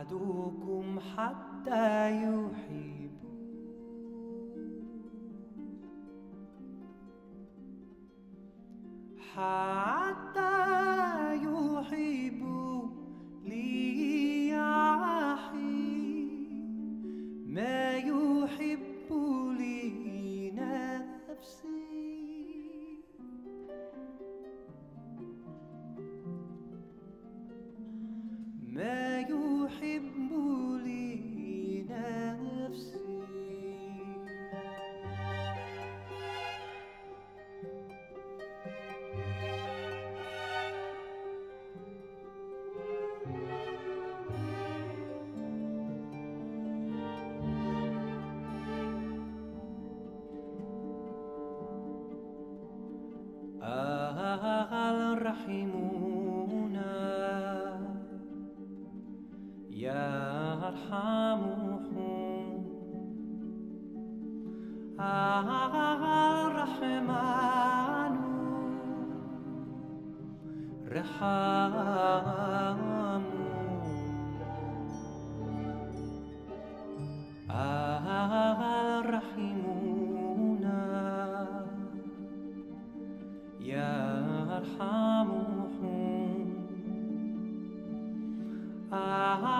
عدوكم حتى يحيبوا. حتى يرحمهم الرحمن رحمهم الرحيمون يرحمهم الرحمن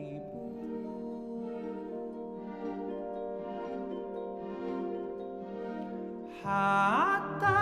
حتى